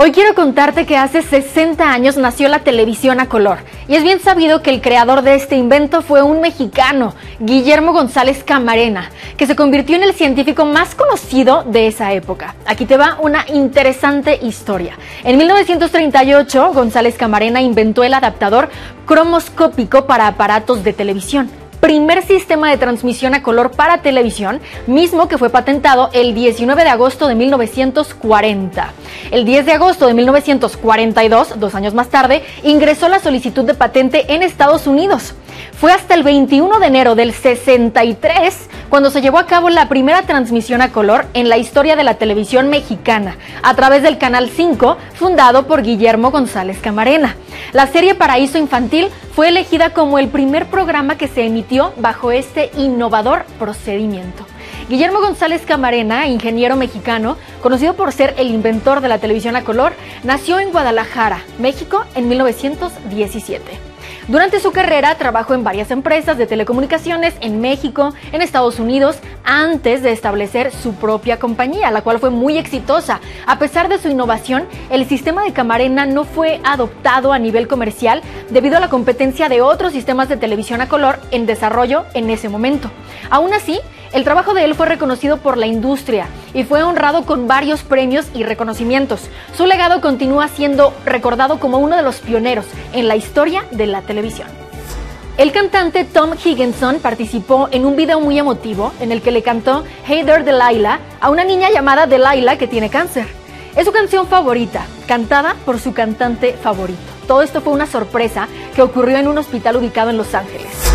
Hoy quiero contarte que hace 60 años nació la televisión a color y es bien sabido que el creador de este invento fue un mexicano, Guillermo González Camarena, que se convirtió en el científico más conocido de esa época. Aquí te va una interesante historia. En 1938, González Camarena inventó el adaptador cromoscópico para aparatos de televisión primer sistema de transmisión a color para televisión, mismo que fue patentado el 19 de agosto de 1940. El 10 de agosto de 1942, dos años más tarde, ingresó la solicitud de patente en Estados Unidos. Fue hasta el 21 de enero del 63 cuando se llevó a cabo la primera transmisión a color en la historia de la televisión mexicana, a través del Canal 5, fundado por Guillermo González Camarena. La serie Paraíso Infantil fue elegida como el primer programa que se emitió bajo este innovador procedimiento. Guillermo González Camarena, ingeniero mexicano, conocido por ser el inventor de la televisión a color, nació en Guadalajara, México, en 1917. Durante su carrera trabajó en varias empresas de telecomunicaciones en México, en Estados Unidos, antes de establecer su propia compañía, la cual fue muy exitosa. A pesar de su innovación, el sistema de Camarena no fue adoptado a nivel comercial debido a la competencia de otros sistemas de televisión a color en desarrollo en ese momento. Aún así, el trabajo de él fue reconocido por la industria y fue honrado con varios premios y reconocimientos. Su legado continúa siendo recordado como uno de los pioneros en la historia de la televisión. El cantante Tom Higginson participó en un video muy emotivo en el que le cantó Hey There Delilah a una niña llamada Delilah que tiene cáncer. Es su canción favorita, cantada por su cantante favorito. Todo esto fue una sorpresa que ocurrió en un hospital ubicado en Los Ángeles.